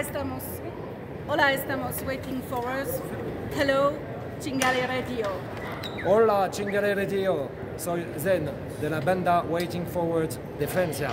estamos. Hola, estamos waiting for us. Hello, Xyngale Radio. Hola, Xyngale Radio. Soy Zen de la banda Waiting Forward Defensa.